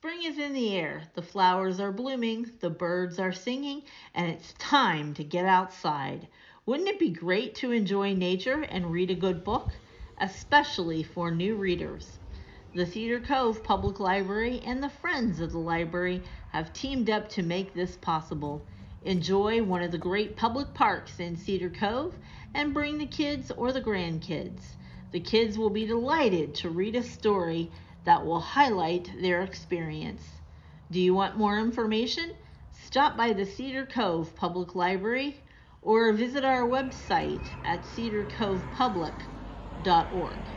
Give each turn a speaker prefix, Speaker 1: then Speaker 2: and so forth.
Speaker 1: Spring is in the air, the flowers are blooming, the birds are singing, and it's time to get outside. Wouldn't it be great to enjoy nature and read a good book? Especially for new readers. The Cedar Cove Public Library and the Friends of the Library have teamed up to make this possible. Enjoy one of the great public parks in Cedar Cove and bring the kids or the grandkids. The kids will be delighted to read a story that will highlight their experience. Do you want more information? Stop by the Cedar Cove Public Library or visit our website at cedarcovepublic.org.